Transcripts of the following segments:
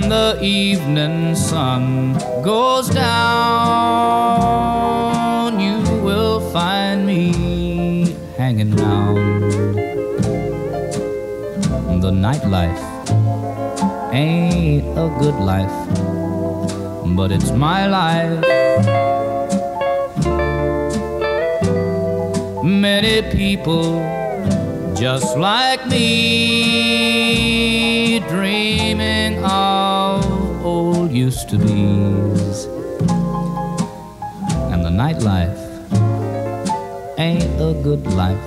when the evening sun goes down, you will find me hanging round. The nightlife ain't a good life, but it's my life. Many people just like me, dreaming of used to be's. And the nightlife ain't a good life,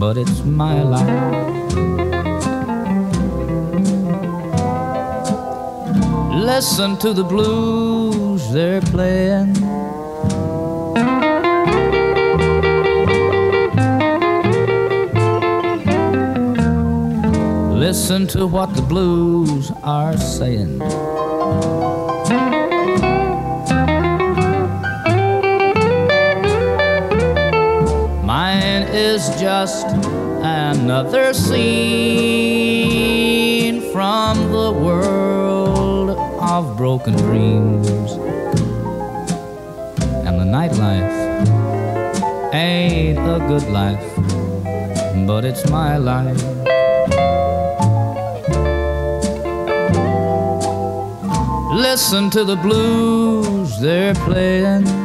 but it's my life. Listen to the blues they're playing. Listen to what the blues are saying. Is just another scene from the world of broken dreams. And the nightlife ain't a good life, but it's my life. Listen to the blues they're playing.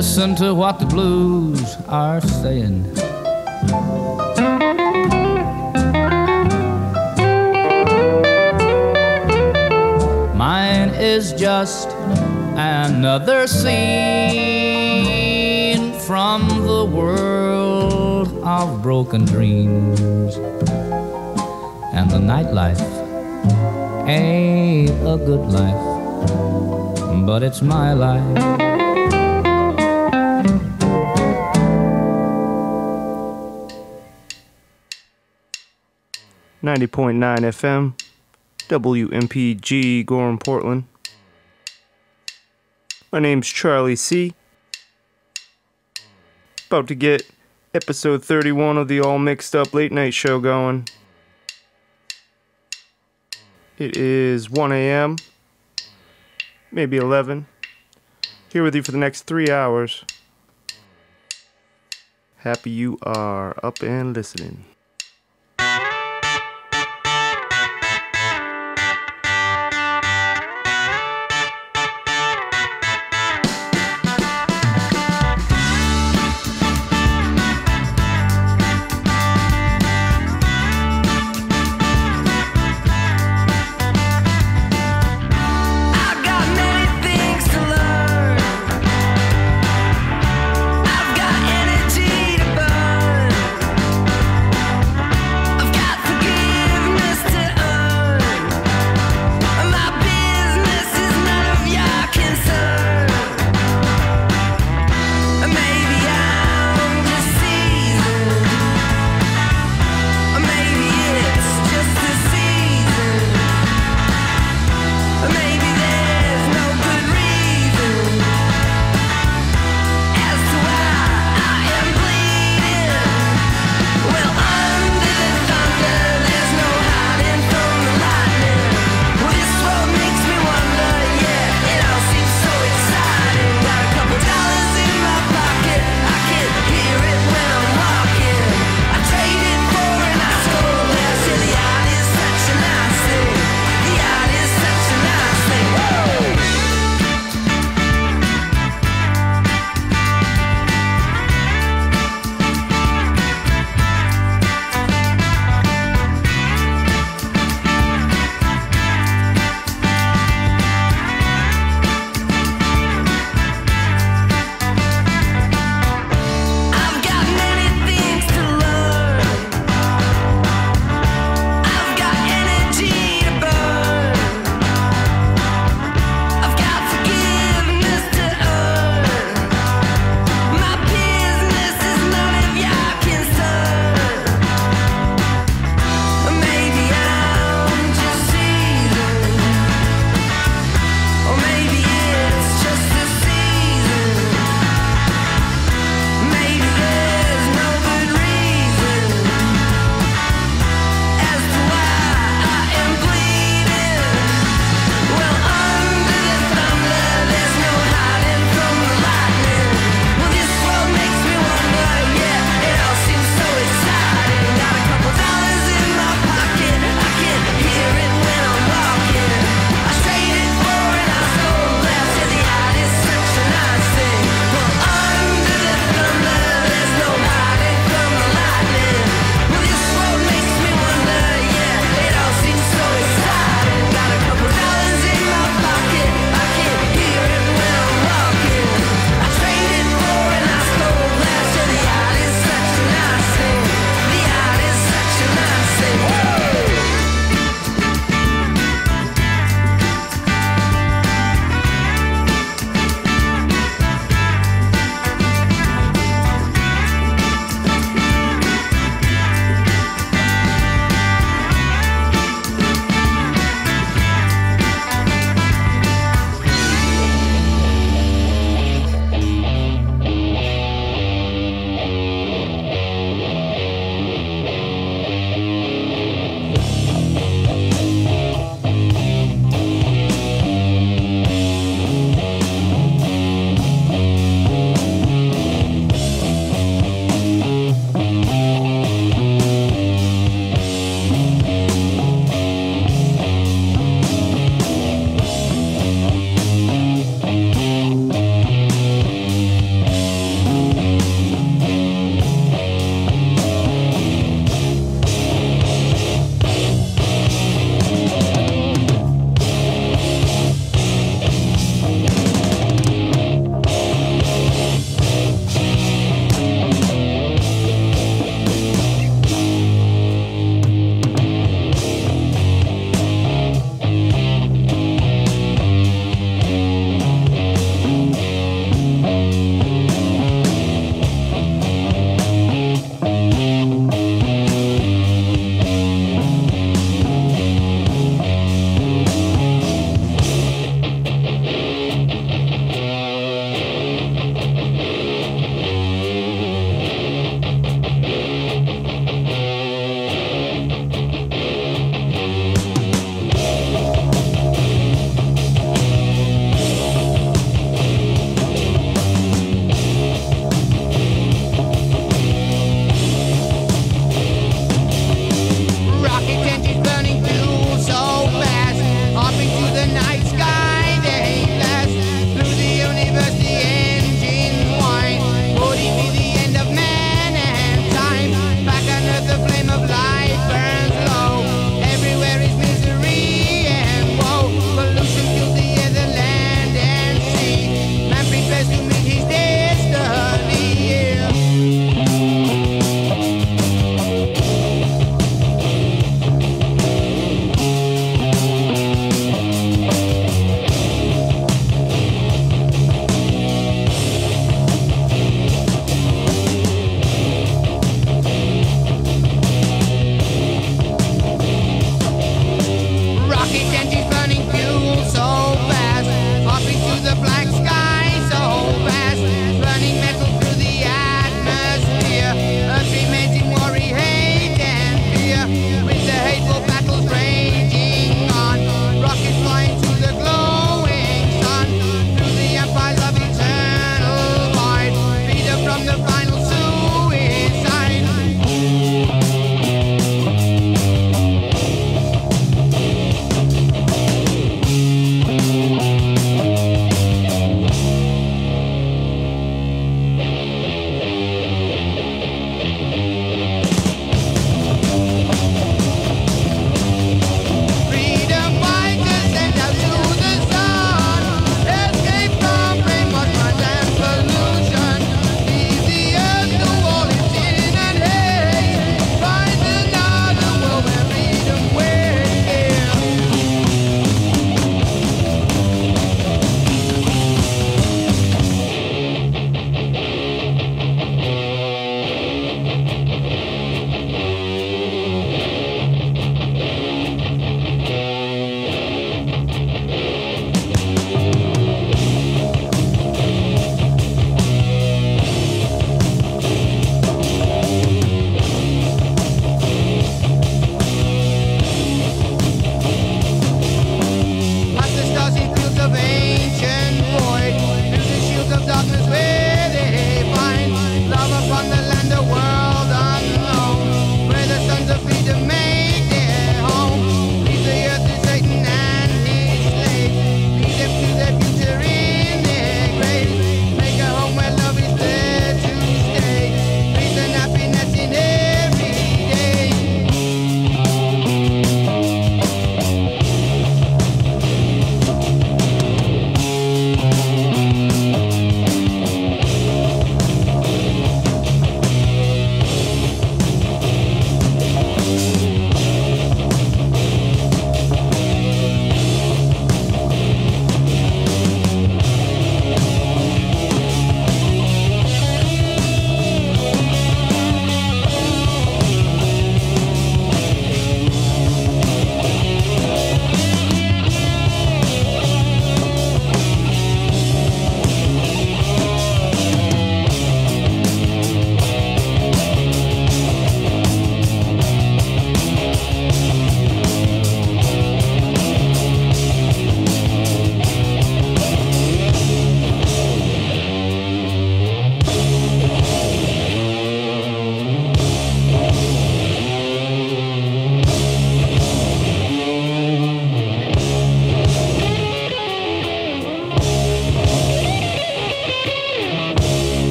Listen to what the blues are saying. Mine is just another scene from the world of broken dreams. And the nightlife ain't a good life, but it's my life. Ninety point nine FM, WMPG, Gorham, Portland. My name's Charlie Sea. About to get episode 31 of the All Mixed Up Late Night Show going. It is 1 a.m., maybe 11. Here with you for the next three hours. Happy you are up and listening.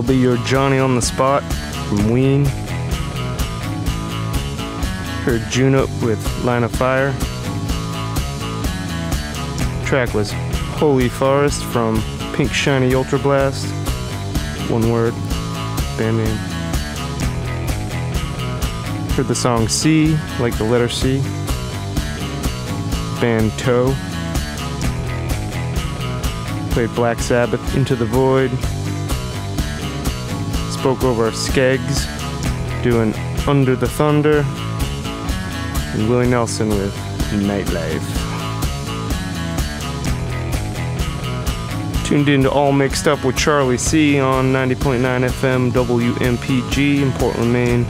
I'll be your Johnny on the Spot from Ween. Heard Junip with Line of Fire. Track was Holy Forest from Pinkshinyultrablast. One word, band name. Heard the song C, like the letter C. Band Toe. Played Black Sabbath Into the Void spoke over Skeggs doing Under the Thunder, and Willie Nelson with Nightlife. Tuned into All Mixed Up with Charlie Sea on 90.9 FM WMPG in Portland, Maine.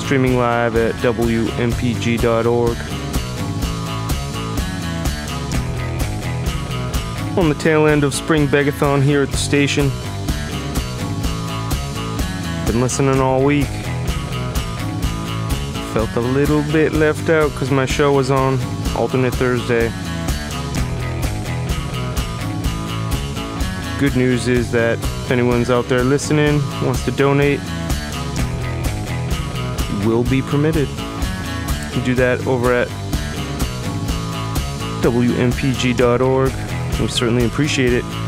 Streaming live at WMPG.org. On the tail end of Spring Begathon here at the station, been listening all week. Felt a little bit left out because my show was on alternate Thursday. Good news is that if anyone's out there listening, wants to donate, will be permitted. You do that over at wmpg.org. We certainly appreciate it.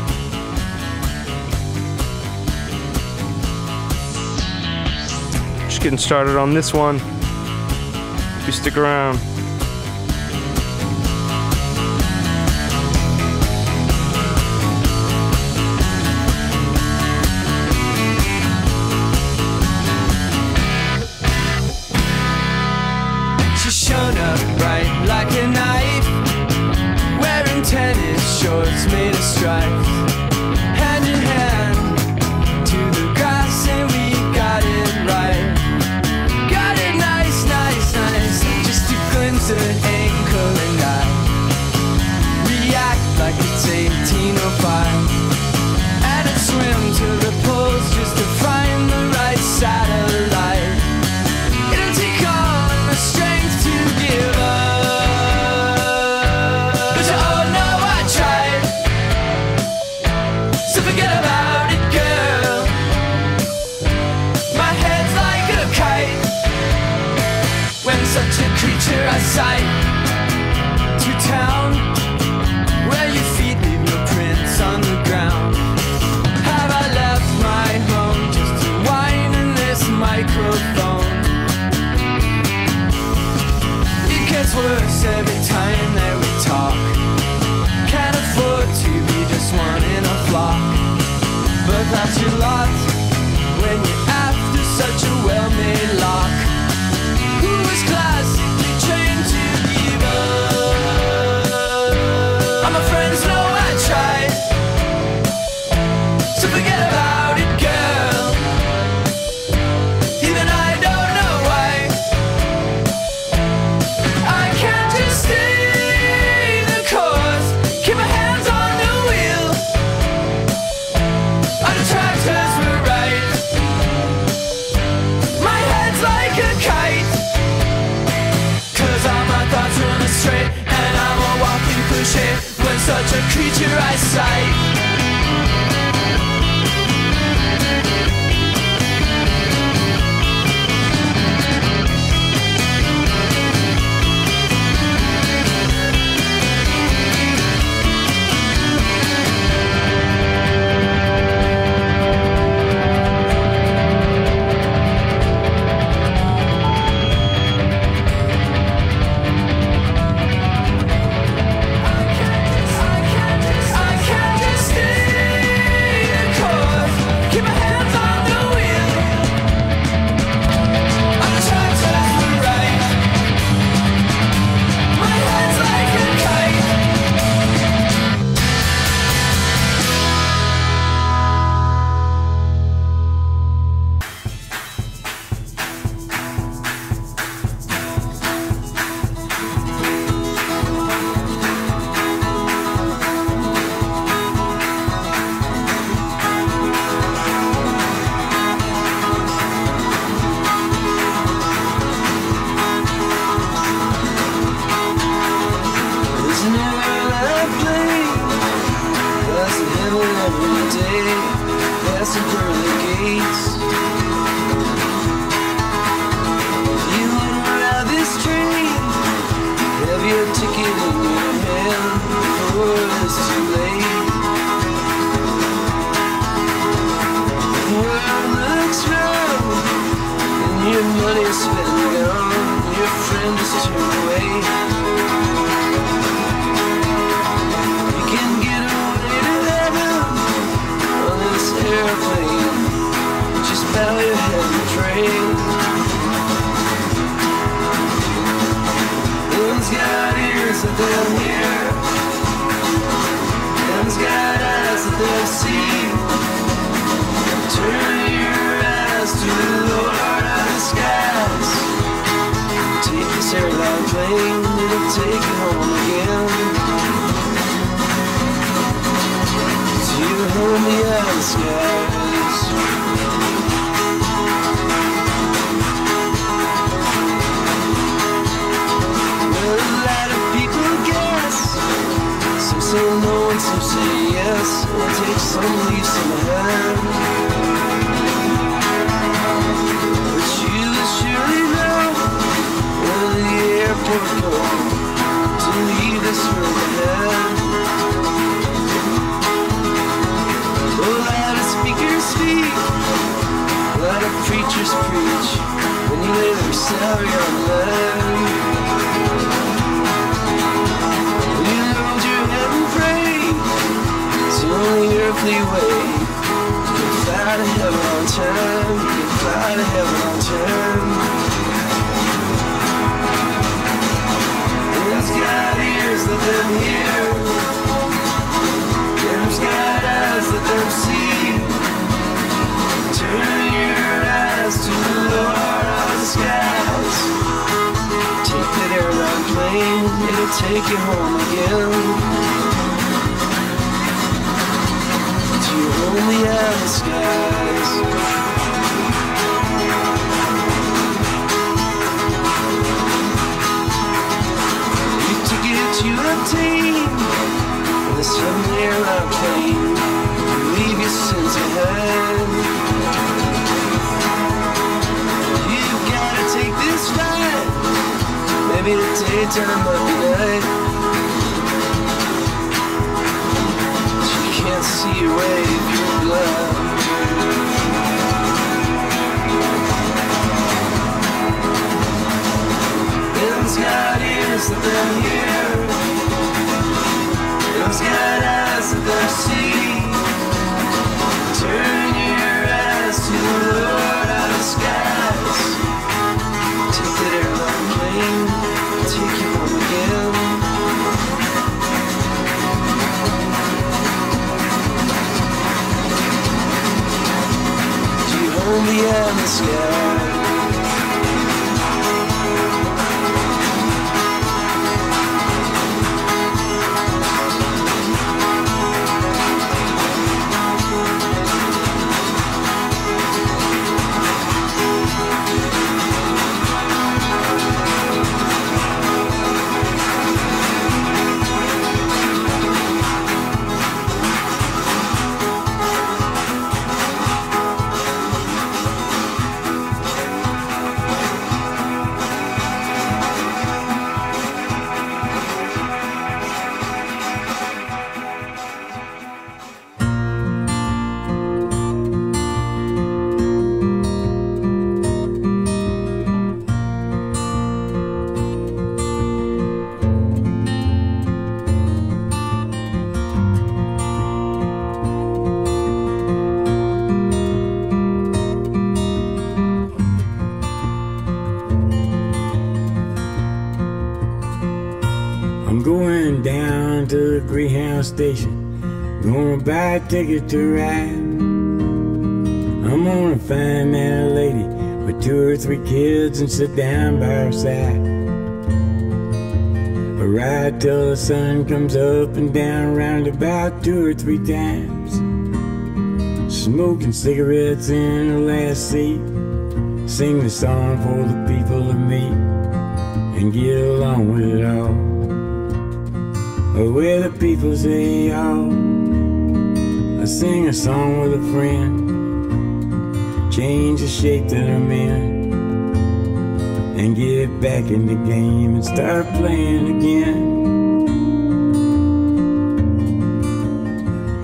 just getting started on this one. If you stick around. You home beyond the sky. Station. Gonna buy a ticket to ride. I'm gonna find that lady with two or three kids and sit down by her side. A ride till the sun comes up and down round about two or three times. Smoking cigarettes in the last seat. Sing the song for the people to meet and get along with it all. Or where the people say, oh, I sing a song with a friend, change the shape that I'm in, and get back in the game and start playing again.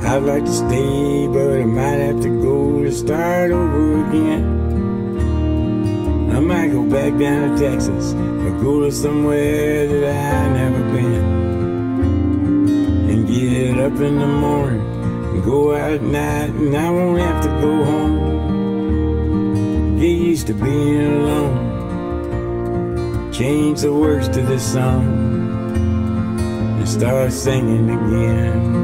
I'd like to stay, but I might have to go to start over again. I might go back down to Texas or go to somewhere that I never been. In the morning go out at night and I won't have to go home. Get used to being alone. Change the words to this song and start singing again.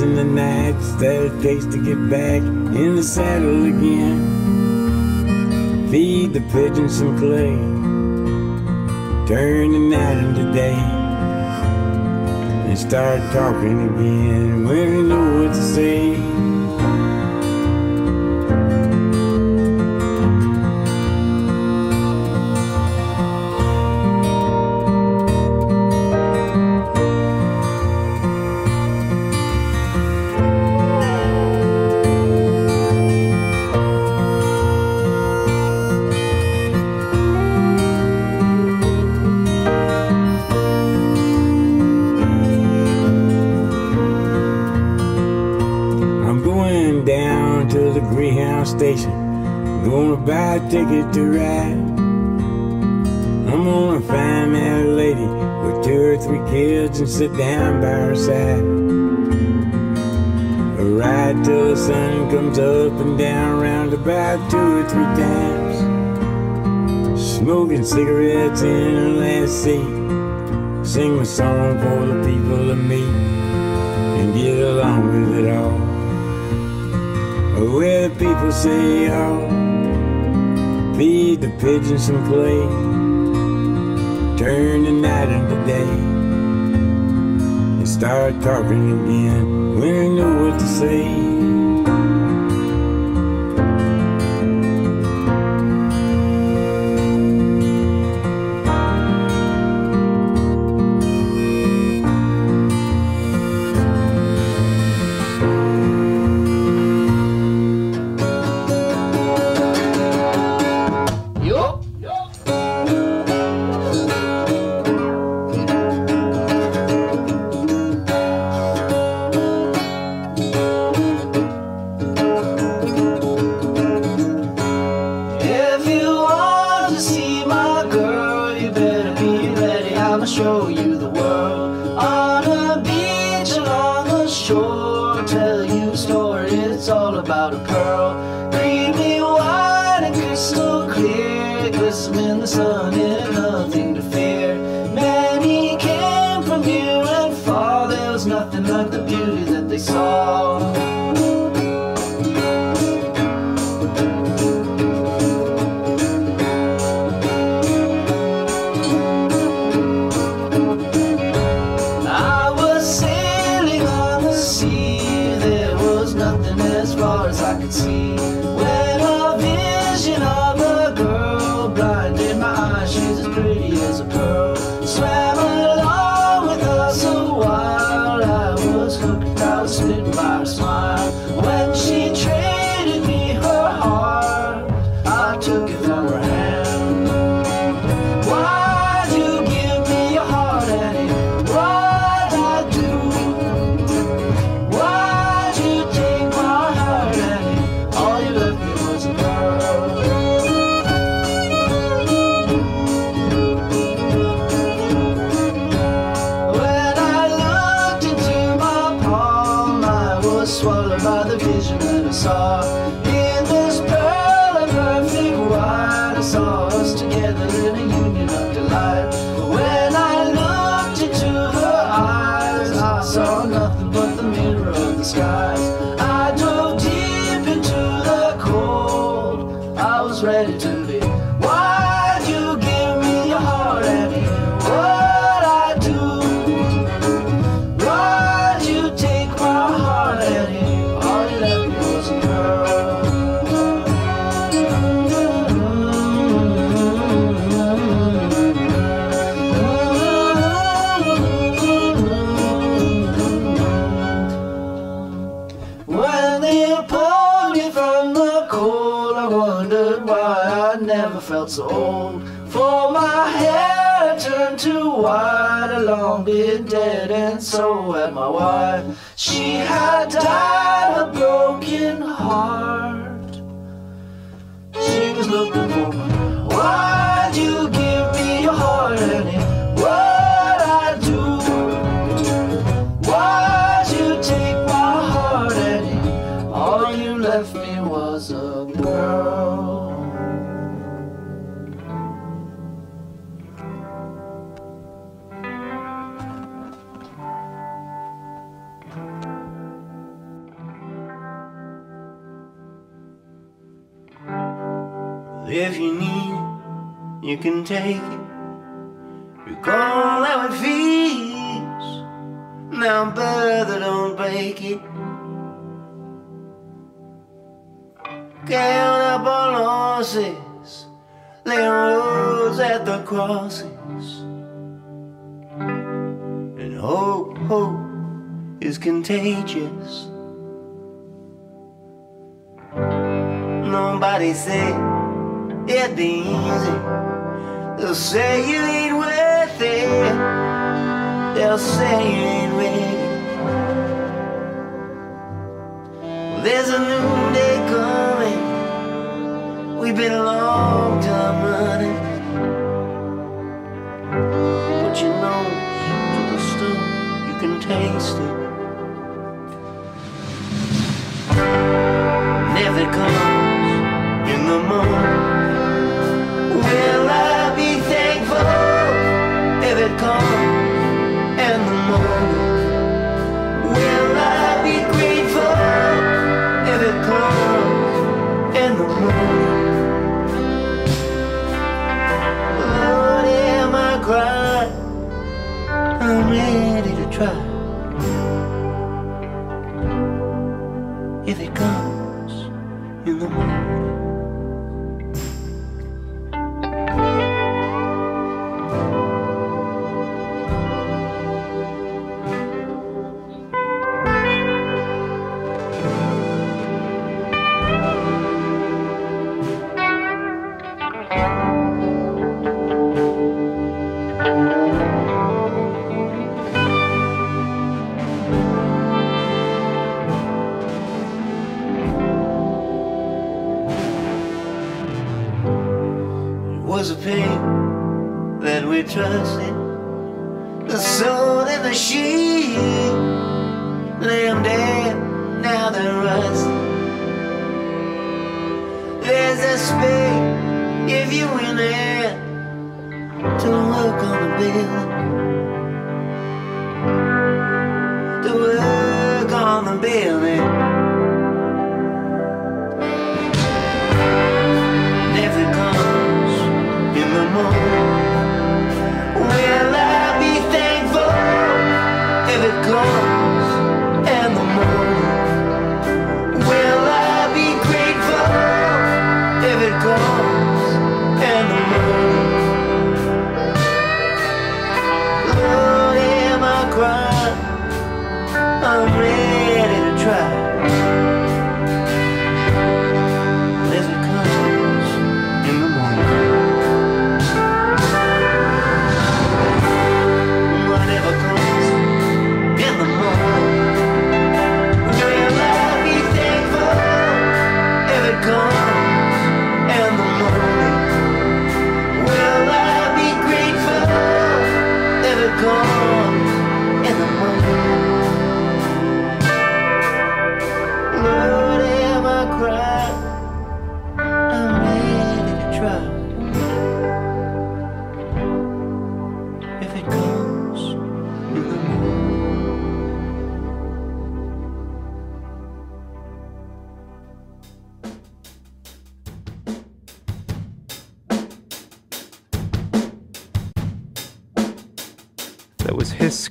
And the nights that it takes to get back in the saddle again. Feed the pigeons some clay. Turn the night into day and start talking again when we know what to say. A ticket to ride. I'm gonna find that lady with two or three kids and sit down by her side. A ride till the sun comes up and down round about two or three times. Smoking cigarettes in her last seat. Sing a song for the people of me and get along with it all. Where the people say, oh, feed the pigeons some clay, turn the night into day, and start talking again we know what to say.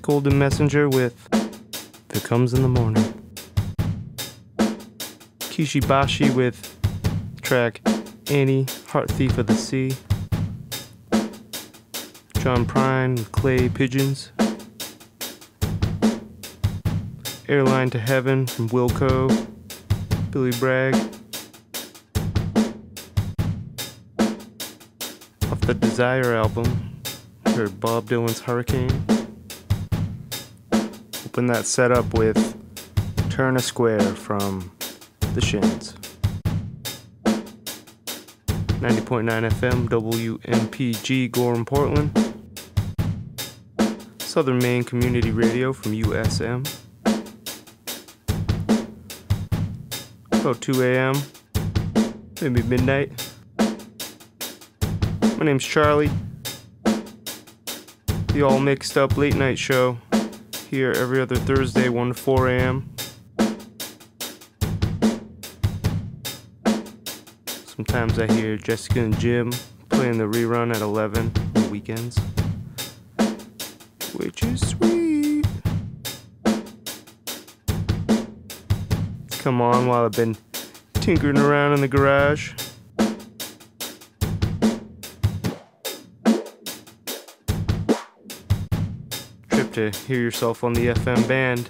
golden messenger with If It Comes in the Morning. Kishi Bashi with track Annie, Heart Thief of the Sea. John Prine with Clay Pigeons. Airline to Heaven from Wilco, Billy Bragg. Off the Desire album, heard Bob Dylan's Hurricane. Open that setup with Turn a Square from The Shins. 90.9 FM, WMPG, Gorham, Portland. Southern Maine Community Radio from USM. About 2 a.m., maybe midnight. My name's Charlie. The all mixed up late night show here every other Thursday, 1 to 4 a.m. Sometimes I hear Jessica and Jim playing the rerun at 11 on weekends, which is sweet. Come on while I've been tinkering around in the garage. To hear yourself on the FM band.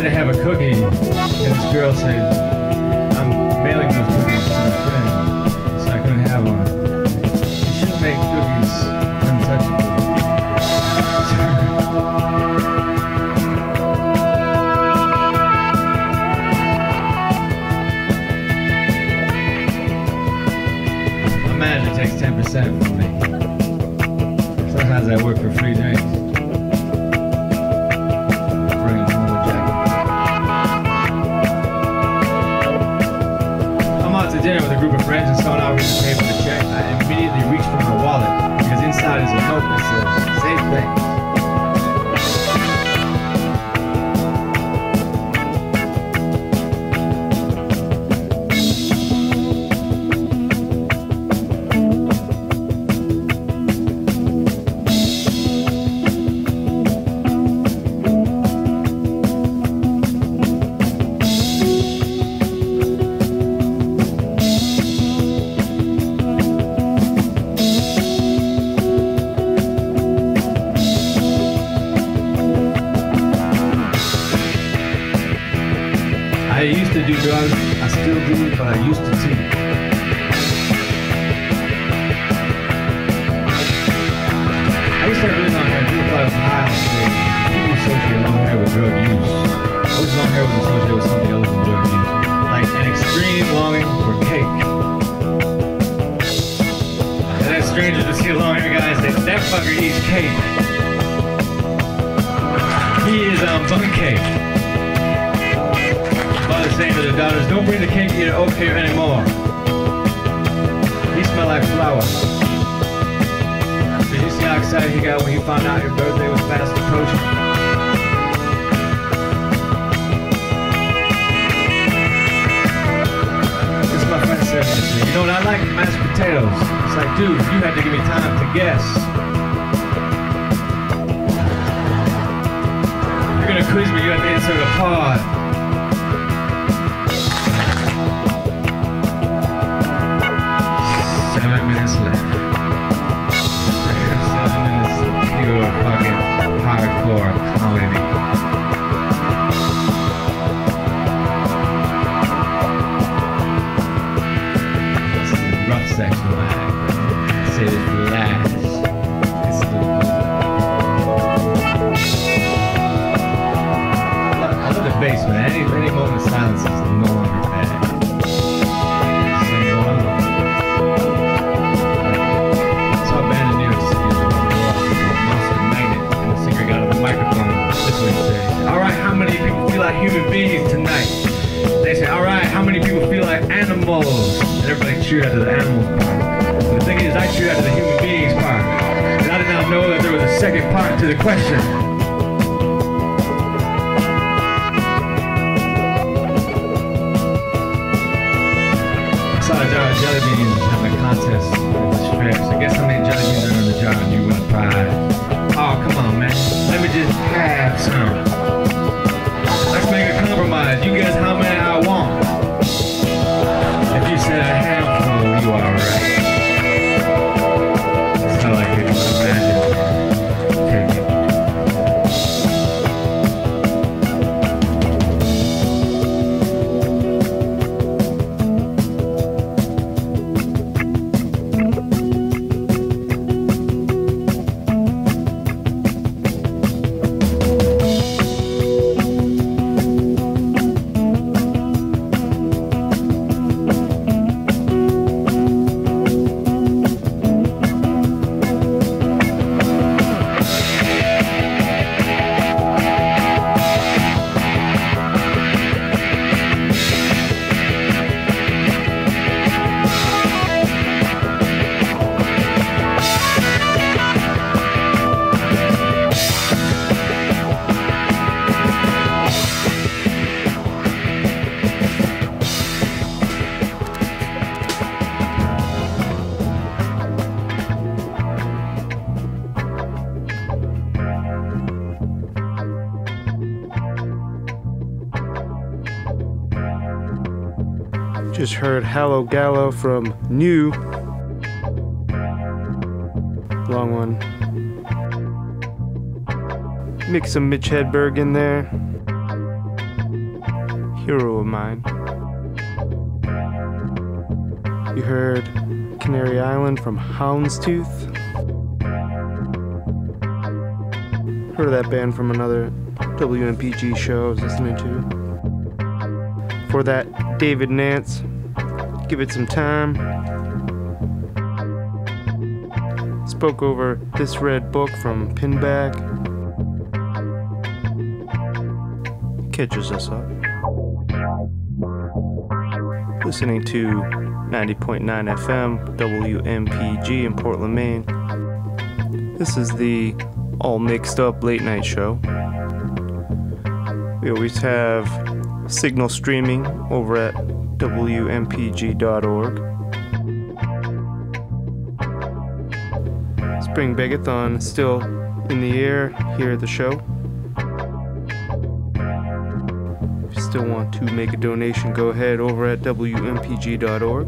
trying to have a cookie, and this girl said, strangers to see long hair guys that that fucker eats cake. He is on bun cake. Mother saying to the daughters, don't bring the cake here up here anymore. He smell like flour. Did you see how excited he got when he found out your birthday was fast approaching? You know what I like? Mashed potatoes. It's like, dude, you had to give me time to guess. You're gonna quiz me, you had to answer the pod. heard Hallow Gallo from New. Long one. Mix some Mitch Hedberg in there. Hero of mine. You heard Canary Island from Houndstooth. Heard of that band from another WMPG show I was listening to. For that, David Nance Give it some time. Spoke over this red book from Pinback. Catches us up. Listening to 90.9 FM WMPG in Portland, Maine. This is the all mixed up late night show. We always have signal streaming over at WMPG.org. Spring Begathon still in the air here at the show. If you still want to make a donation, go ahead over at WMPG.org.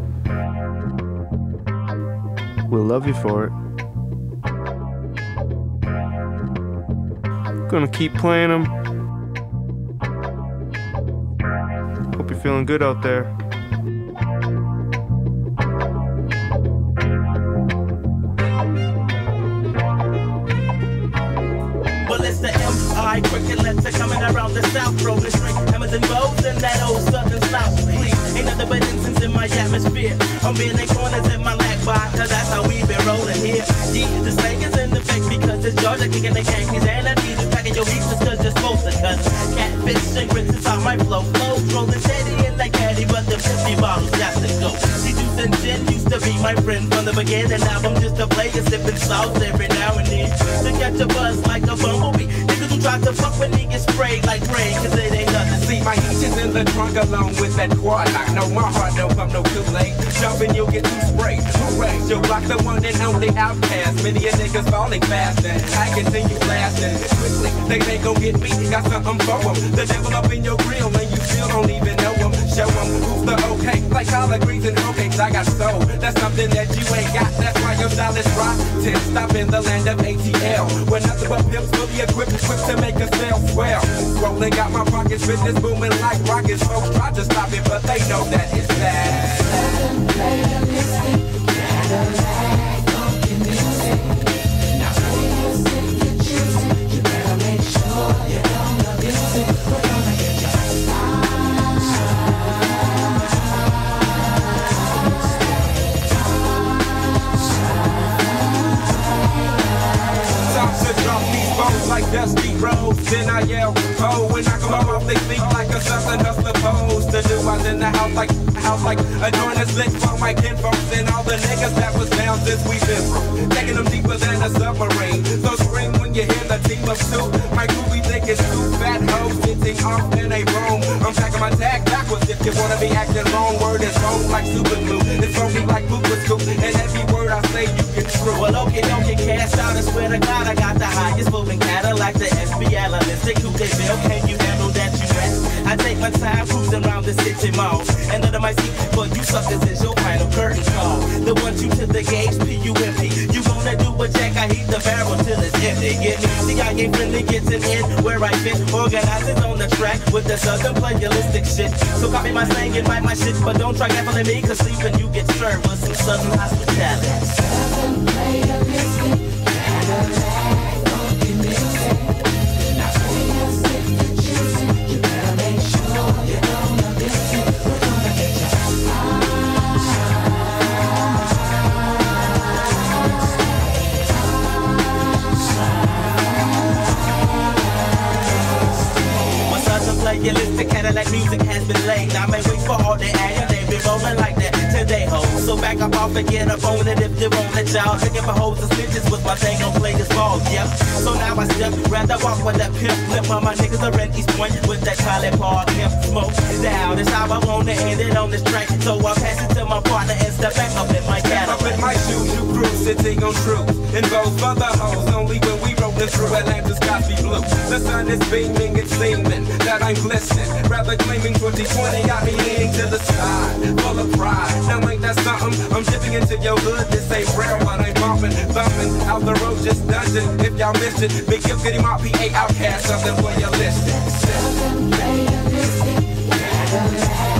We'll love you for it. Gonna keep playing them. Hope you're feeling good out there. Because it's Georgia kicking the Yankees and I need to packing your beats just cause you're supposed to. Cause catfish and grits how my flow flows. Rolling steady in that caddy, but the 50 bottles got to go. See, juice and gin used to be my friend from the beginning. Now I'm just a player sipping sauce every now and then. To catch a buzz like a bumblebee. Niggas who try to fuck when he get sprayed like rain, cause it ain't. See, my heat is in the trunk along with that quad lock. No, my heart don't pump no Kool-Aid. Jumping, you'll get too sprayed. Hooray, you'll block the one and only OutKast. Many a niggas falling fast and I continue blasting. Quickly, they they gon' get me. Got something for 'em. The devil up in your grill and you still don't even know 'em. Show 'em who's the okay. Like collard greens and hoe cakes, I got soul. That's something that you ain't got. That's why your is rotten. Stop in the land of ATL. Where nothing but pimps fully equipped, equipped to make a sale swell. Rolling got my pockets, business booming like rockets. Folks try to stop it, but they know that it's bad. Like dusty roads. Then I yell, oh, when I come off they feet like a southern hustler pose. The new ones in the house like, house like a joint is lit for my kinfolks and all the niggas that was down since we been through. Taking them deeper than a submarine. So scream you hear the team of two. My groovy think it's two fat hoes sitting off in a room. I'm packing my tag backwards if you wanna be acting wrong. Word is wrong like super glue. It's phony like Booper Scoop. And every word I say you can true. Well, okay, don't get cast out. I swear to God, I got the highest moving Cadillac, the SBL,Alistic, who they bill. Can you handle that, you rest? I take my time cruising around the city mall. And under my seat for you suckers is your final curtain call. The one you to the gauge, P-U-M-P. A check, I heat the barrel till it's empty. Get see, I ain't friendly, gets in where I fit. Organizers on the track with the southern playalistic shit. So copy my slang and write my shit, but don't try gaffling me, cause sleeping you get served with some southern hospitality. Playalistic Cadillac music has been laid. I may wait for all the action, they been rolling like that today, ho so back up off and get up on it if they won't let y'all. Taking my hoes and bitches with my thing on play this ball, yep. So now I step, rather walk with that pimp flip while my niggas are at East Point with that Charlie Park pimp smoke. Now this how I wanna end it on this track. So I pass it to my partner and step back up in my cat. Up in my shoes, you cruise, sitting on truth. And both mother hoes only when we roll the true Atlantis copy blue. The sun is beaming, it's seeming that I'm glistening. Rather claiming 2020, I be leaning to the side, full of pride. Now ain't that something? I'm shipping into your hood, this ain't brown, but I'm bumping, bumping out the road, just dungeon. If y'all missed it, big up, city, my PA outcast, something for your list. Something for your list.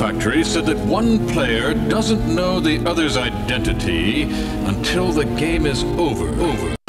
Factory said that one player doesn't know the other's identity until the game is over. over.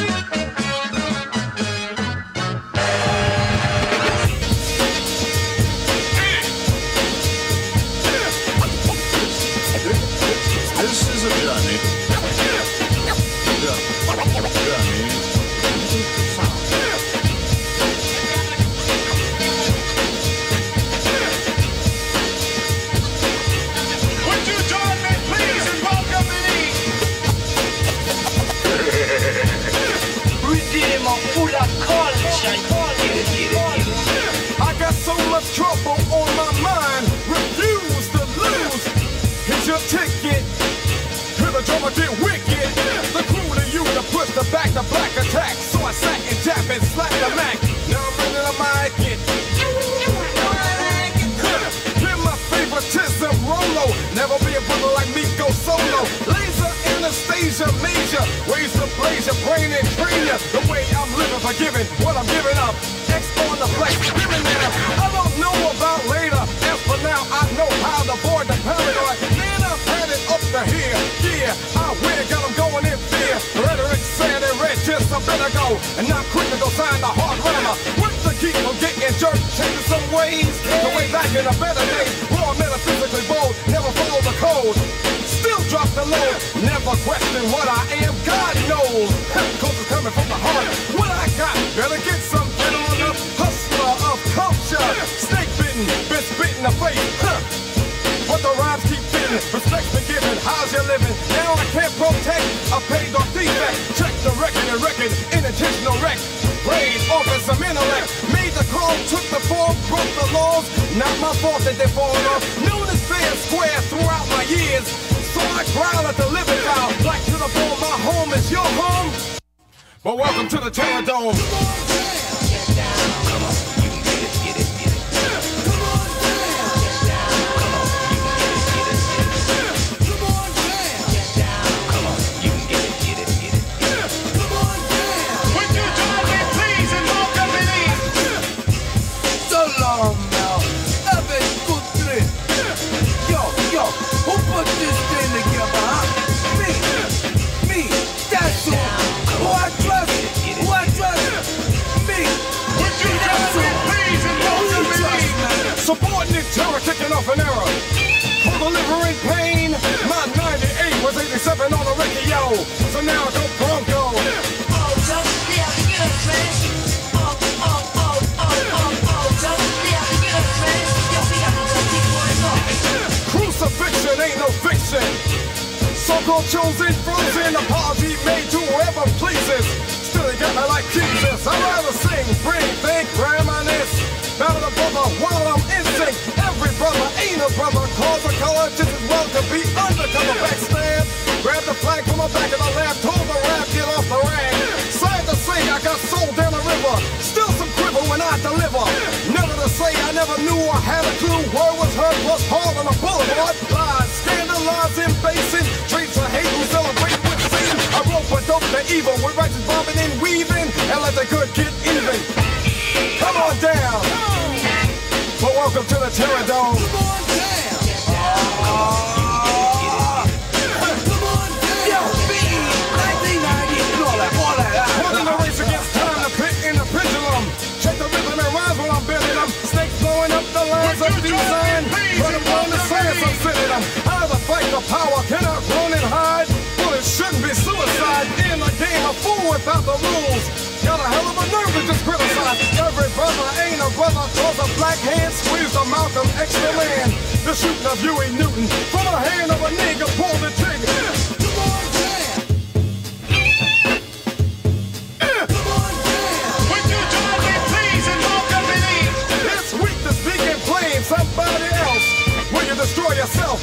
Had a clue. Word was heard plus hard on the boulevard. Lies, scandalizing, basing. Traits of hate who celebrate with sin. I rope a dope to evil with righteous bombing and weaving. And let the good get even. Come on down. But welcome to the Terror Dome. Running the lines of design. Run them on the I'm fitting them. Out of the fight, power cannot run and hide. Shouldn't be suicide. Game, a fool without the rules. Got a hell of a nerve to just criticize. Every brother ain't a a black hand squeezed a Malcolm X the man. The shooting of Huey Newton from the hand of a nigga pulled the trigger. Yourself?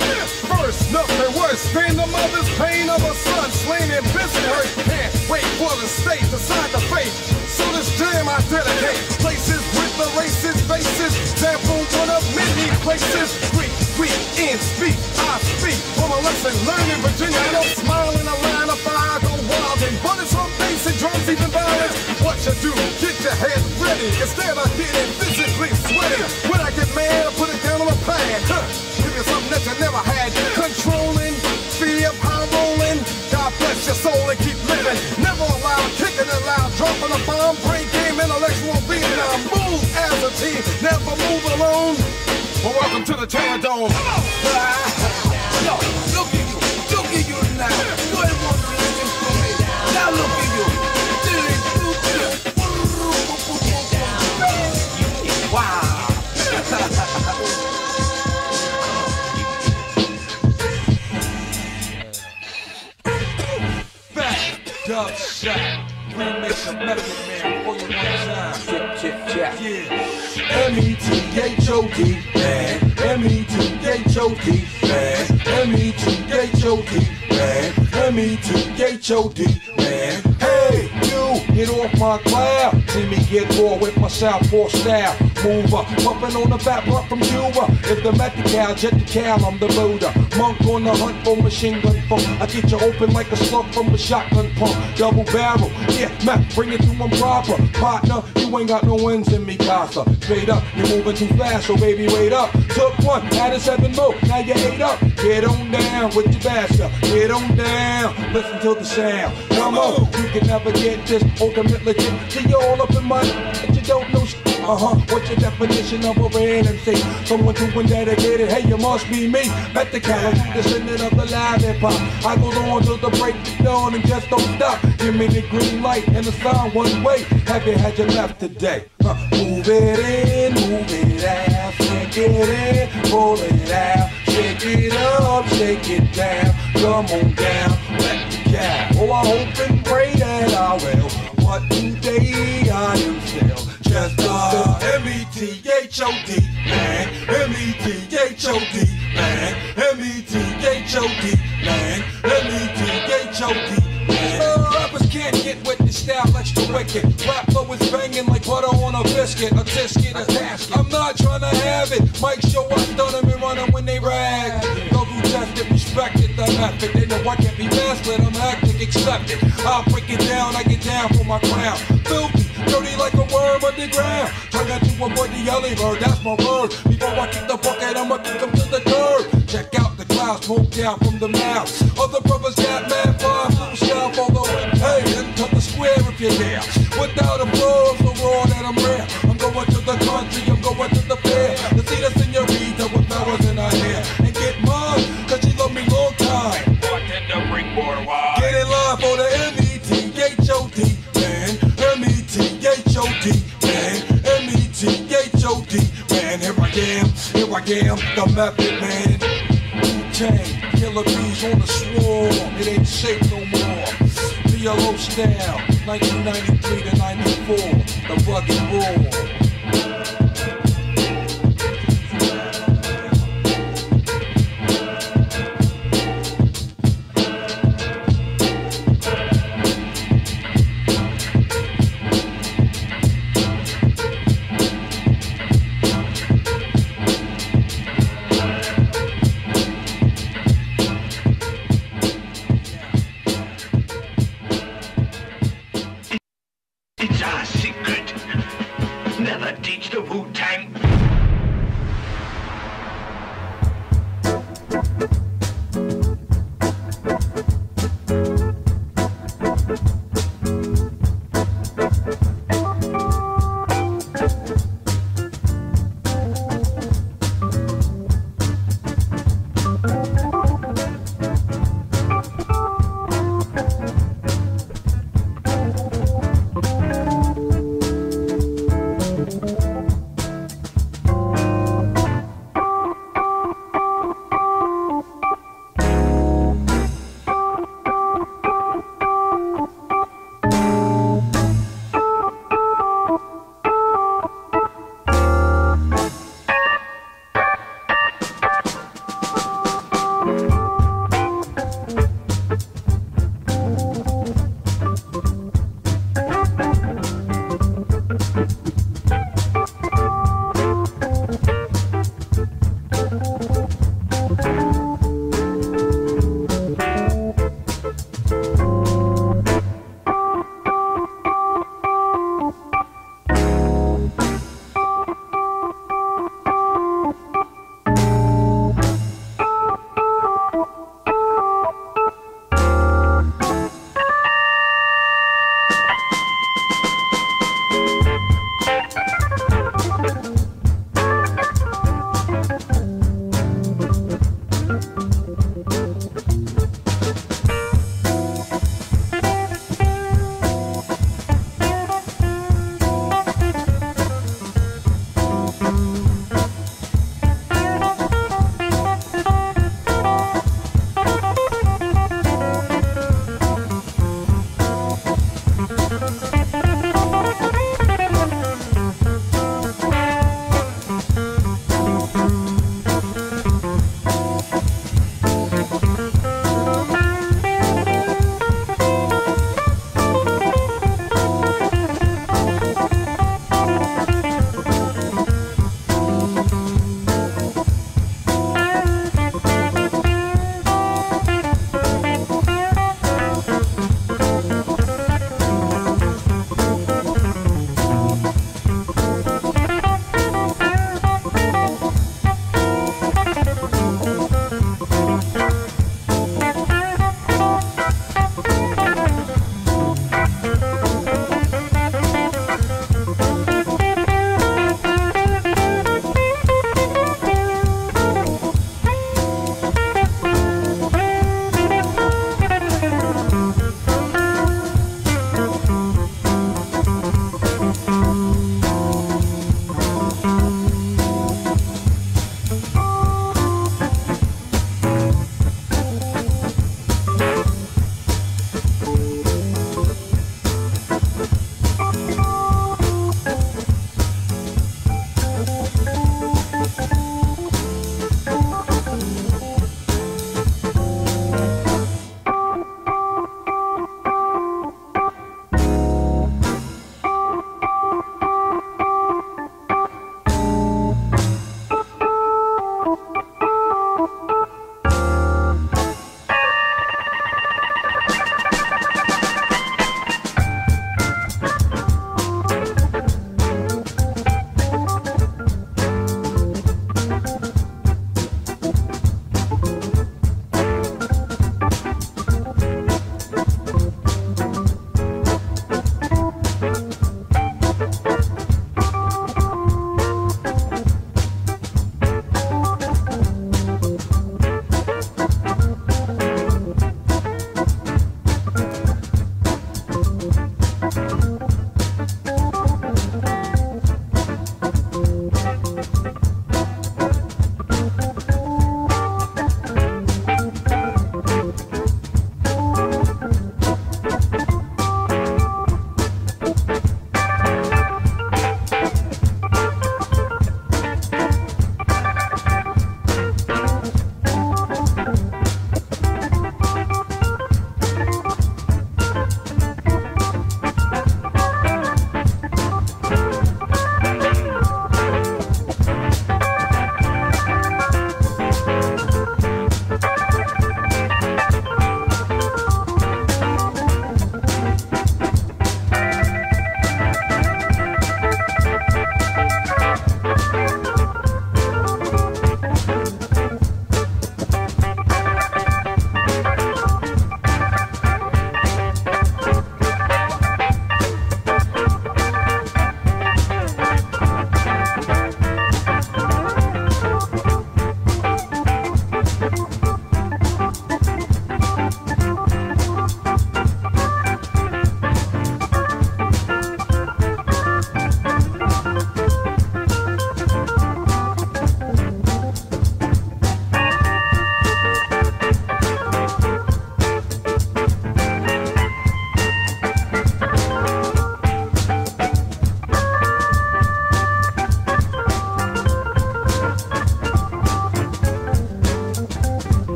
First, nothing worse than the mother's pain of a son slain in business. Can't wait for the state to sign the fate. So this jam I dedicate. Places with the racist faces. Sample one of many places. Weak, weak in speak. I speak from a lesson learned in Virginia. I don't smile in a line of fire. Go wild and bullets from basic drums, even violence. What you do? Get your head ready. Instead of getting physically sweaty. When I get mad, I put it down on a pad. Huh. You something that you never had. Controlling, fear, power rolling. God bless your soul and keep living. Never allow kicking it loud, dropping a bomb, brain game, intellectual Vietnam. Move as a team, never move alone. Well, welcome to the Terror Dome. Dub shot. Remix of Method Man for you one time. Yeah. M-E-T-H-O-D, man. M-E-T-H-O-D, man. M-E-T-H-O-D, man. M-E-T-H-O-D, man. Get off my cloud. see me get raw with my southpaw style. Mover, pumping on the fat blunt from Cuba. If the met the cow, jet the cow, I'm the Buddha. Monk on the hunt for machine gun funk. I get you open like a slug from a shotgun pump. Double barrel, yeah, Mac, bring it to them proper. Partner, you ain't got no wins in me, casa. Straight up, you're moving too fast, so baby, wait up. Took one, added seven more, now you ate up. Get on down with your basket, get on down. Listen to the sound. Come on, you can never get this ultimate legit. See you all up in my, but you don't know. Sh- uh-huh, what's your definition of a real MC? Someone doing dedicated, hey, you must be me. Bet the cow, descendant of the live hip hop. I go on till the break of dawn and just don't stop. Give me the green light and the sign one way. Have you had your left today? Huh. Move it in, move it out, shake it in, pull it out, shake it up, shake it down, come on down, let the cow. Oh, I hope and pray that I will. What I am still just a M-E-T-H-O-D, man, M-E-T-H-O-D, man, M-E-T-H-O-D, man, M-E-T-H-O-D, man. Rappers can't get with the style extra wicked. Rap flow is banging like butter on a biscuit, a tisket, a tasket. I'm not trying to have it. Mike show up, done them and run them when they rag. Those who test it, it, the method. They know I can't be mastered, I'm hectic, accept it. I'll break it down, I get down for my crown. Filthy, dirty like a worm underground. Turn out to avoid the yellow bird, that's my word. Before I kick the bucket, I'ma kick them to the curb. Check out the clouds, smoke down from the mouth. Other brothers got mad fire, blue all the way. Hey, enter the square if you're there. Without a flow, so raw that I'm rare. I'm going to the country, man. Here I am, here I am, the method, man. Wu-Tang, killer bees on the swarm. It ain't safe no more. PLO style, 1993 to 94, the rugged raw.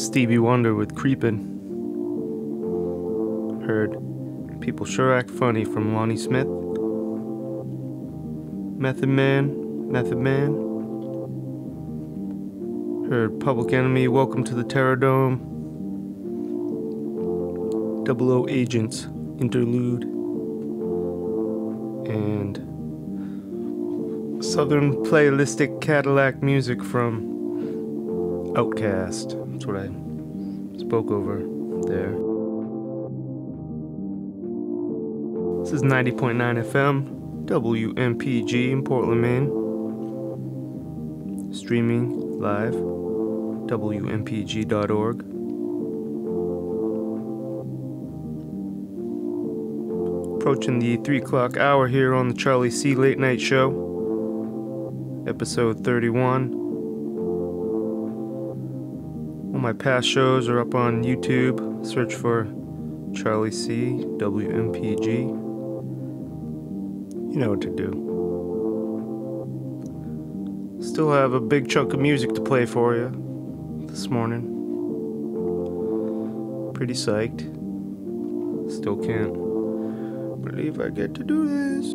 Was Stevie Wonder with Creepin'. Heard People Sure Act Funny from Lonnie Smith. Method Man, Method Man. Heard Public Enemy, Welcome to the Terrordome. Double O Agents, Interlude. And Southern Playlistic Cadillac music from OutKast. That's what I spoke over there. This is 90.9 FM, WMPG in Portland, Maine. Streaming live, WMPG.org. Approaching the 3 o'clock hour here on the Charlie Sea. Late Night Show, episode 31. All my past shows are up on YouTube. Search for Charlie Sea. WMPG. You know what to do. Still have a big chunk of music to play for you this morning. Pretty psyched. Still can't believe I get to do this.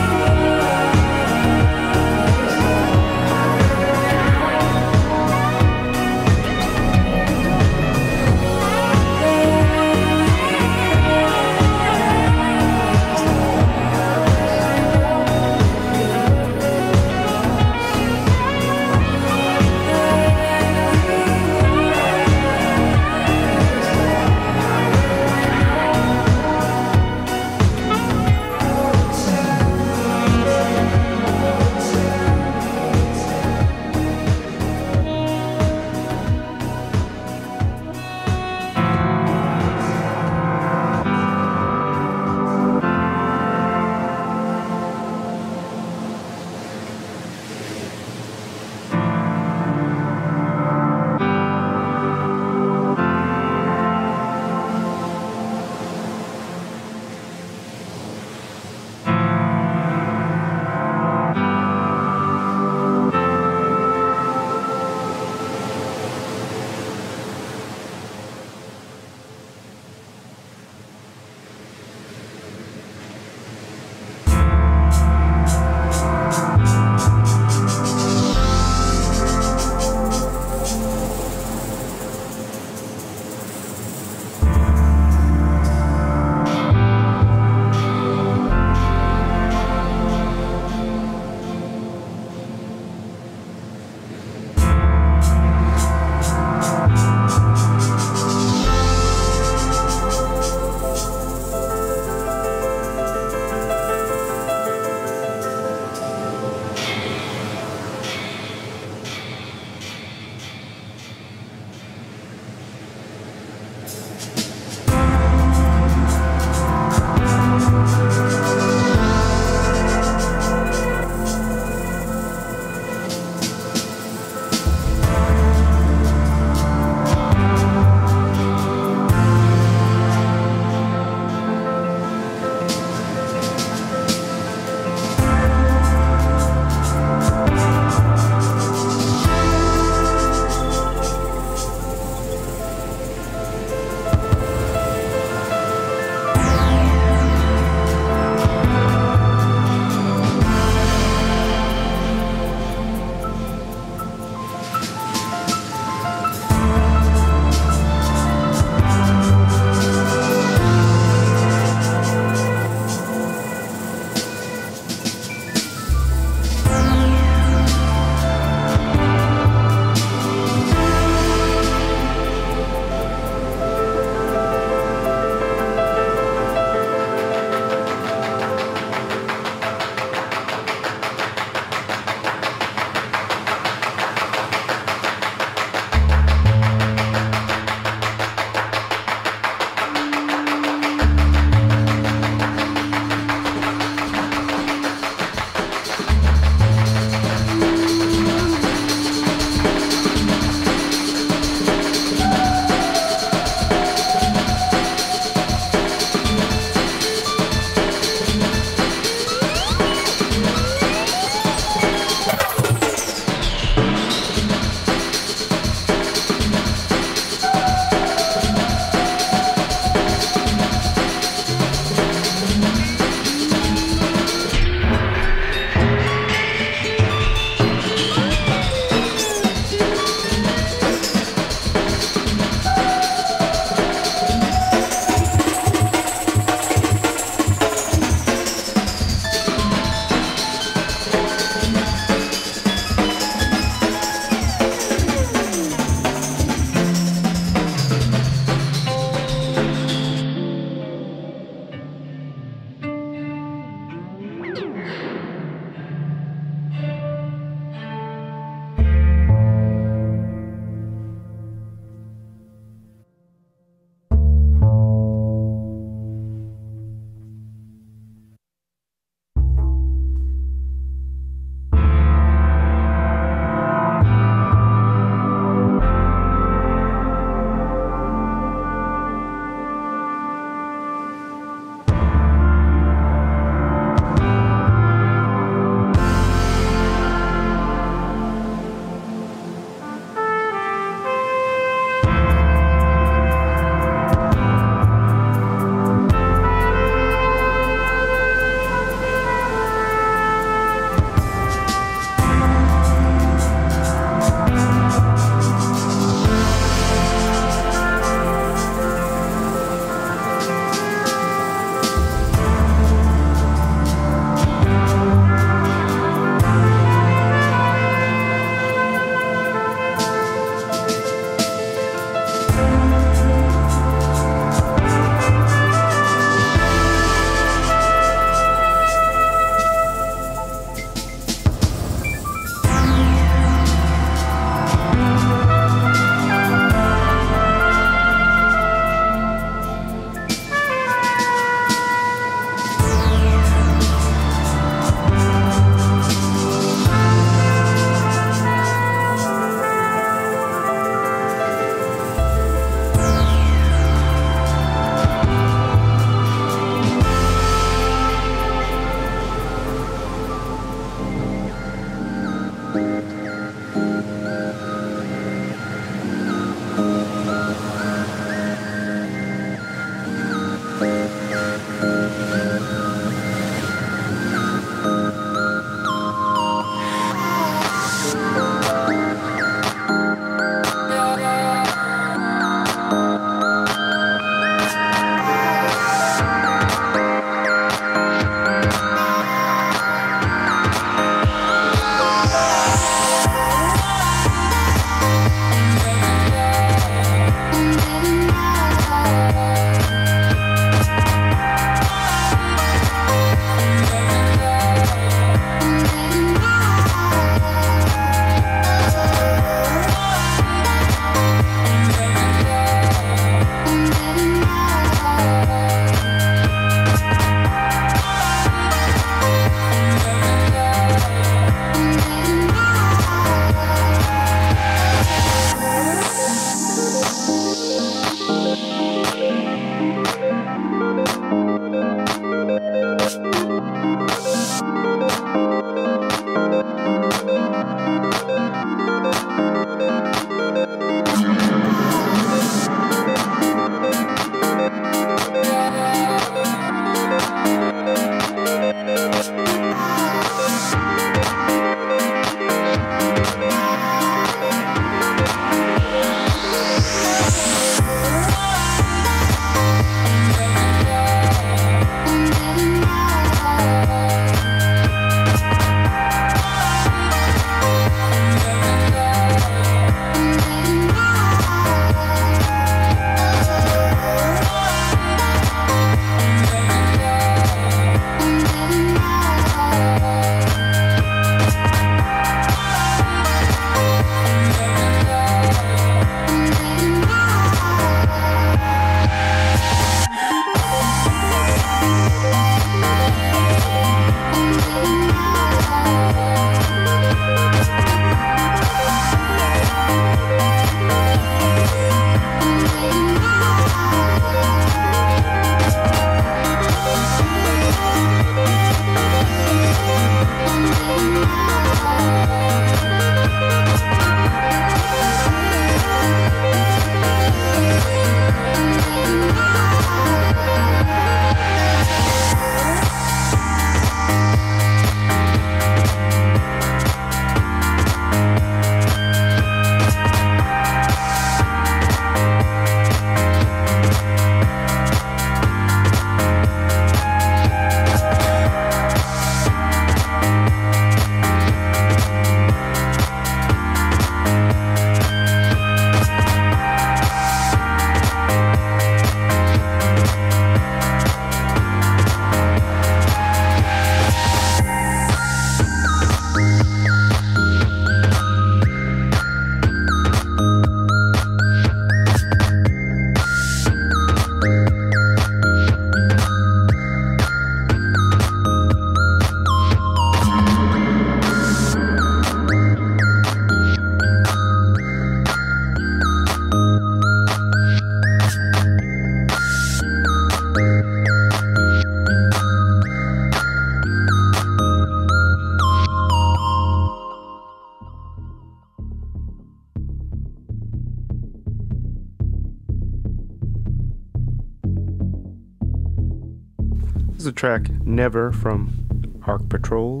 track Never from Ark Patrol.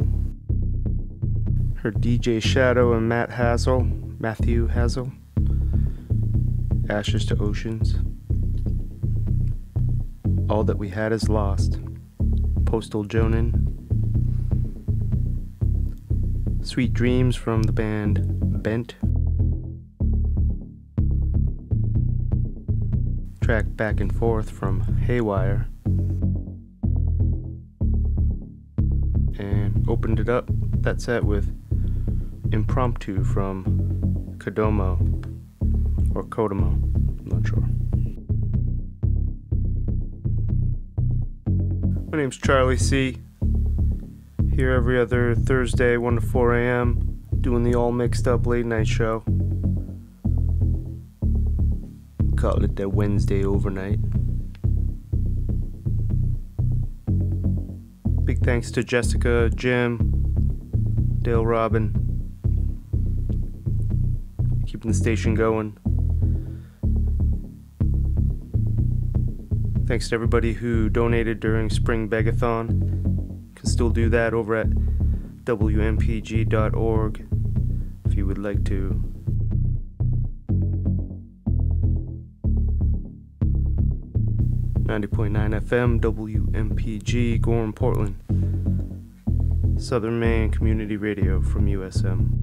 Heard DJ Shadow and Matt Hazel, Matthew Hazel. Ashes to Oceans. All That We Had Is Lost. Postal Jonin. Sweet Dreams from the band Bent. Track Back and Forth from Haywire. It up, that set with Impromptu from Kodomo. Or Kodomo, I'm not sure. My name's Charlie Sea. Here every other Thursday, 1 to 4 a.m., doing the all mixed up late night show. Call it the Wednesday overnight. Big thanks to Jessica, Jim, Dale Robin, keeping the station going. Thanks to everybody who donated during Spring Begathon. You Can still do that over at WMPG.org if you would like to. Ninety point nine FM WMPG Gorham Portland. Southern Maine Community Radio from USM.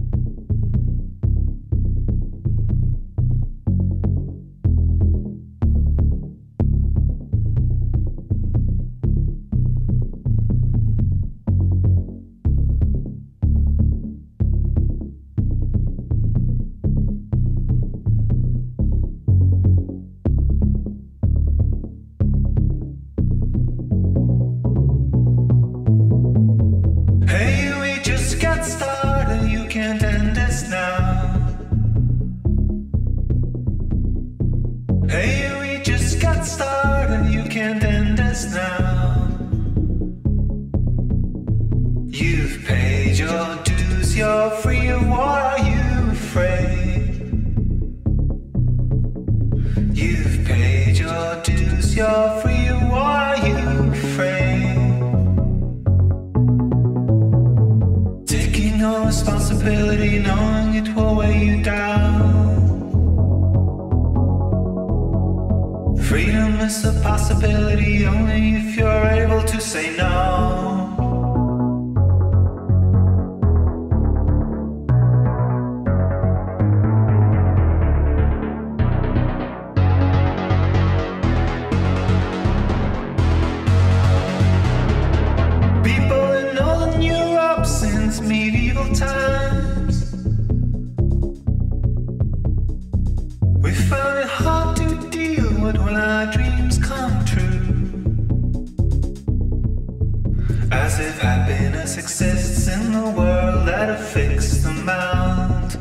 Fixed amount.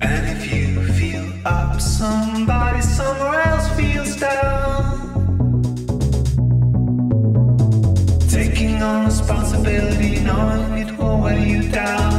And if you feel up, somebody somewhere else feels down. Taking on responsibility, knowing it will weigh you down.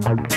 Bye.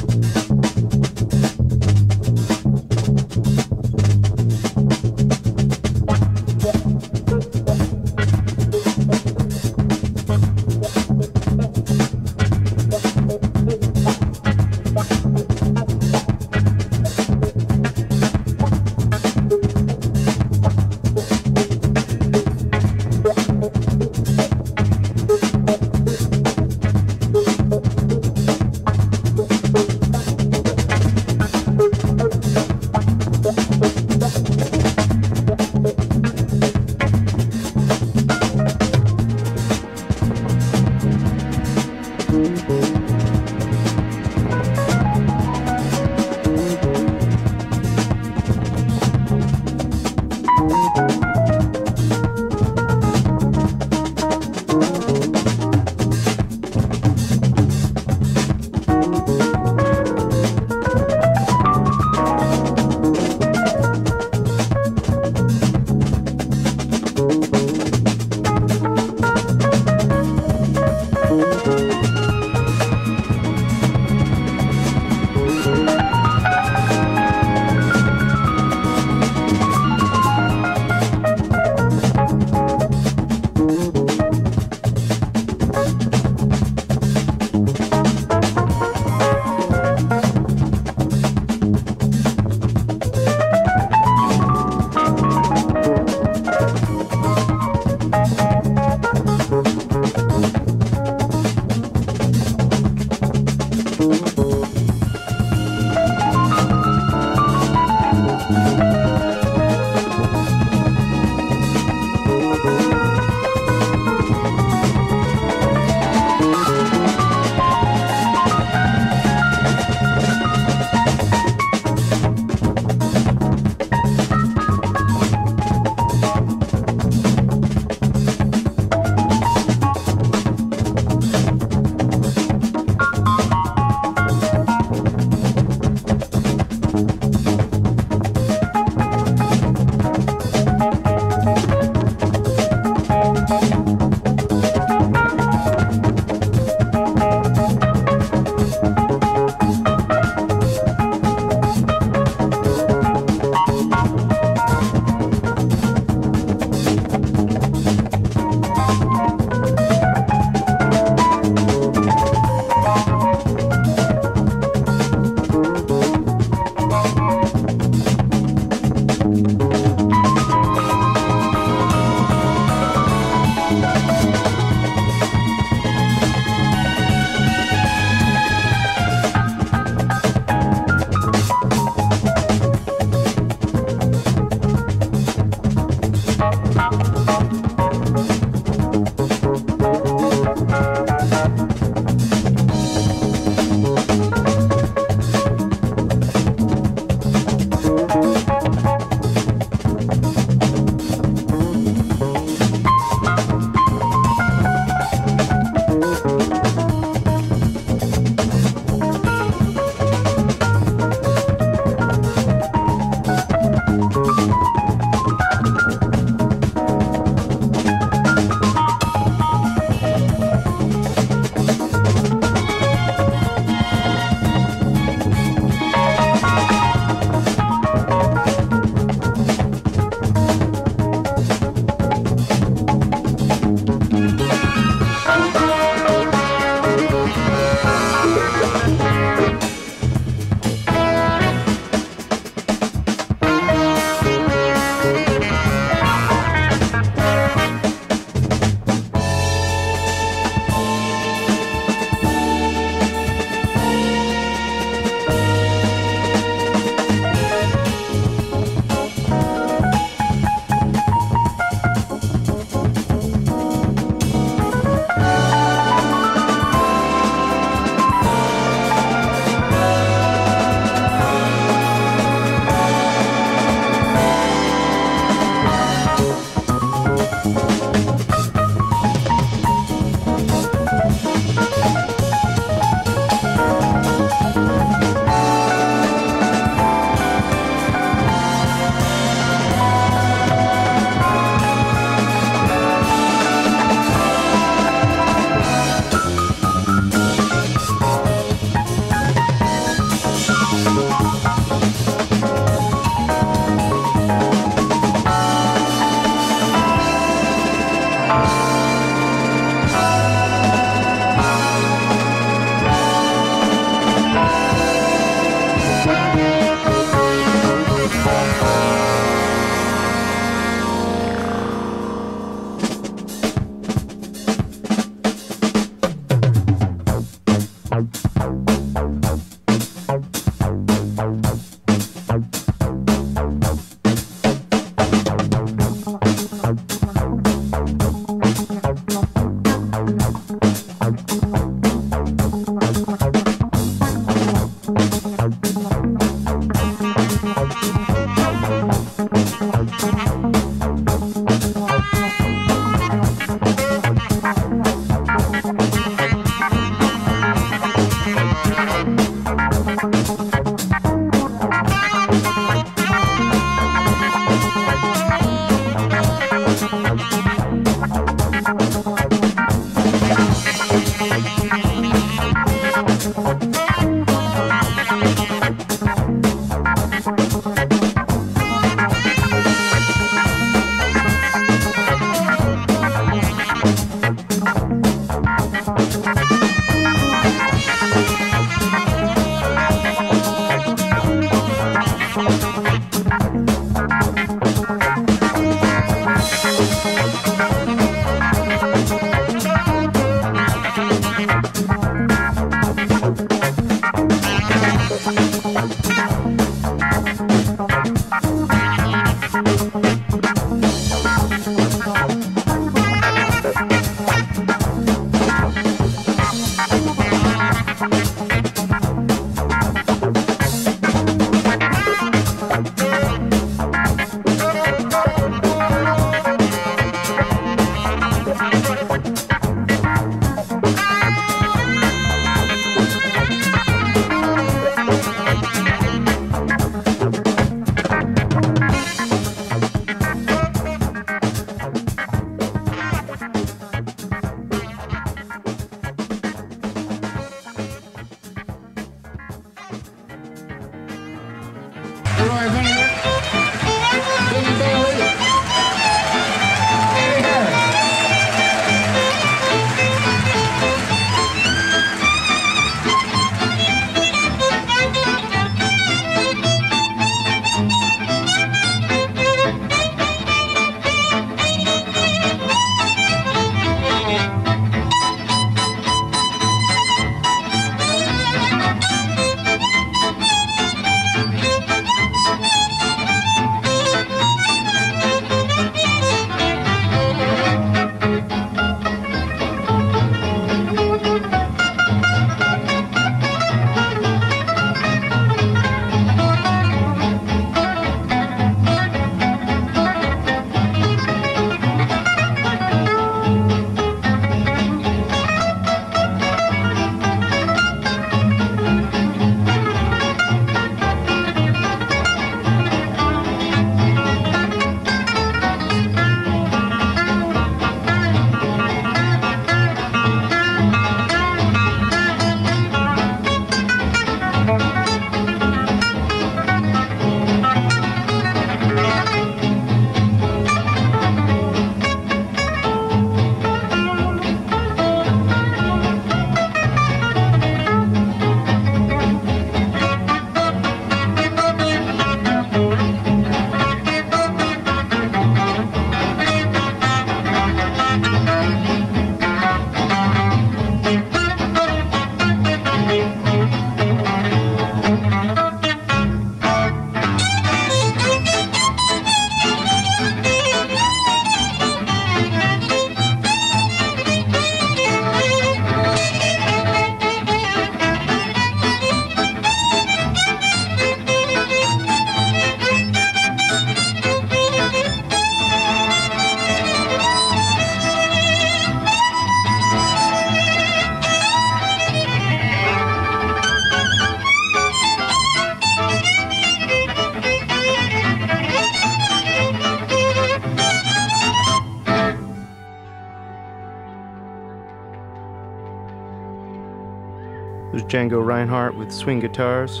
Django Reinhardt with swing guitars.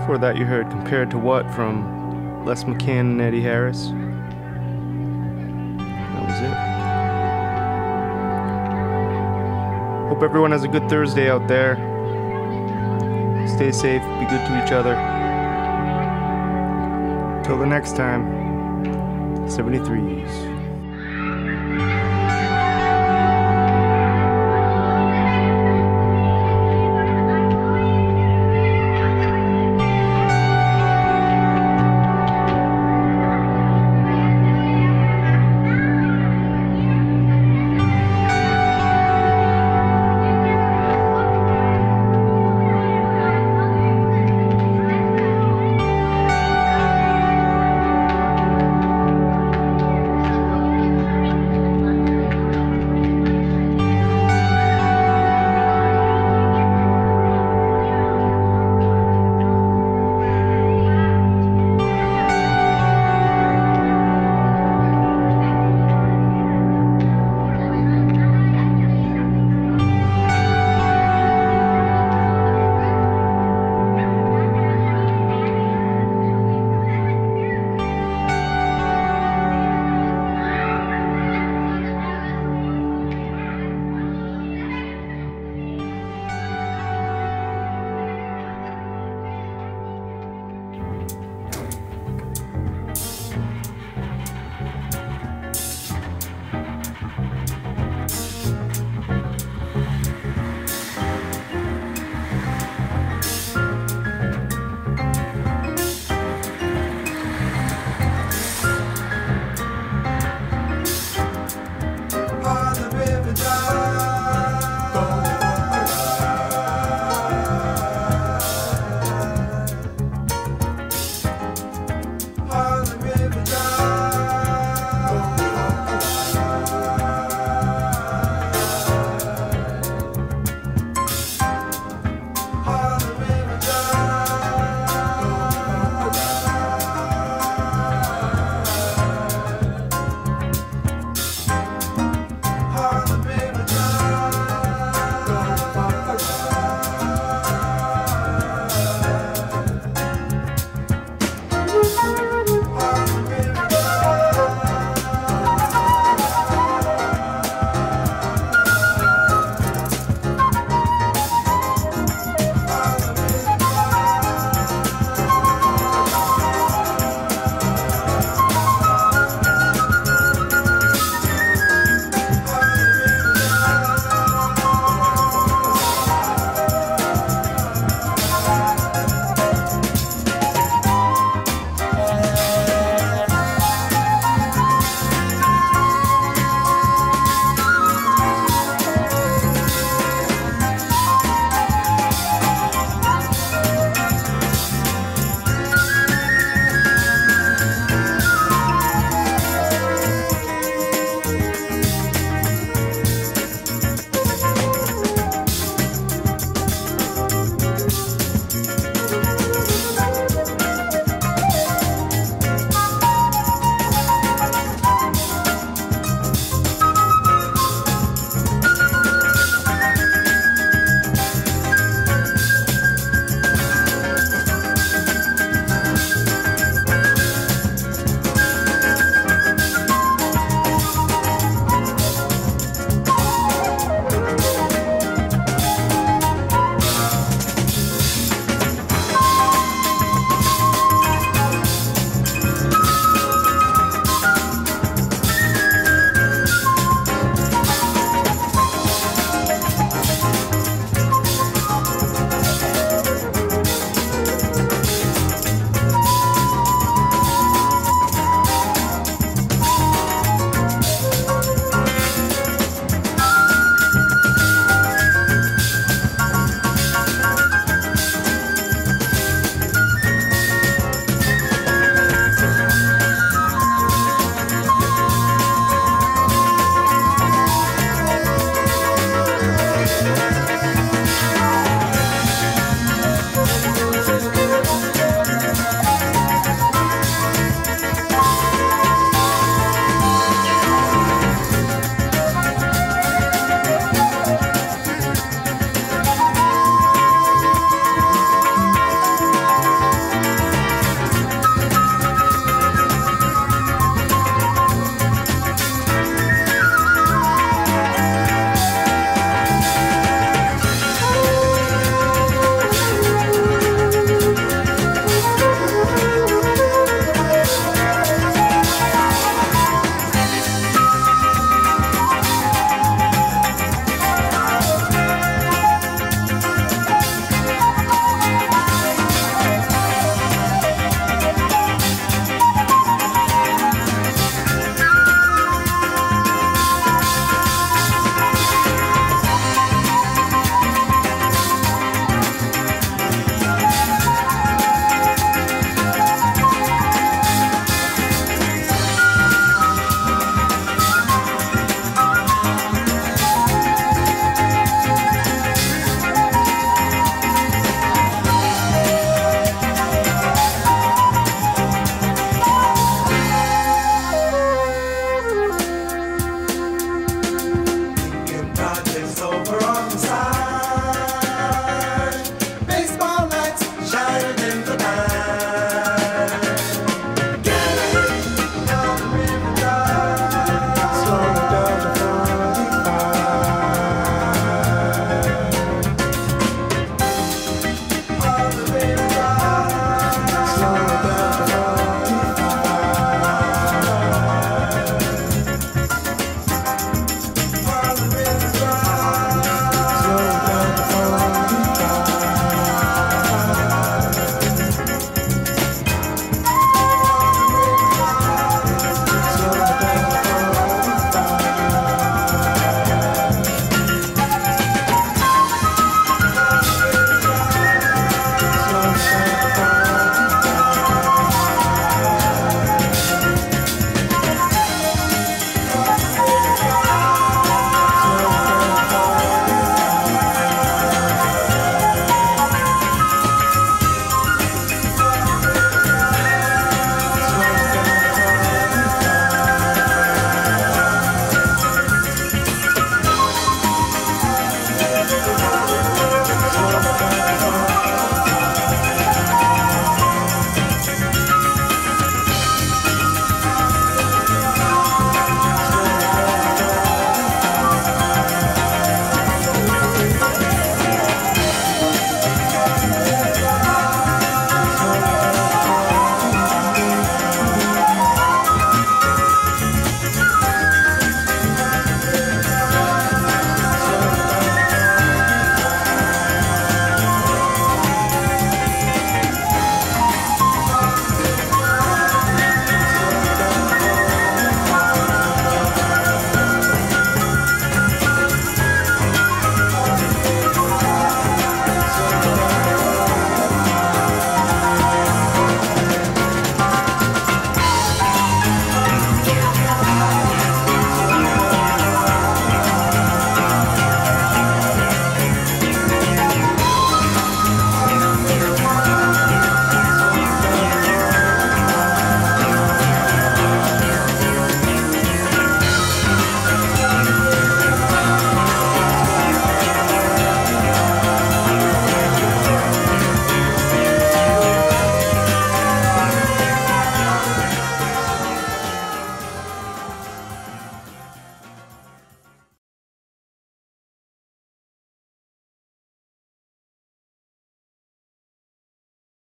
Before that, you heard Compared to What from Les McCann and Eddie Harris. That was it. Hope everyone has a good Thursday out there. Stay safe, be good to each other. Till the next time, 73s.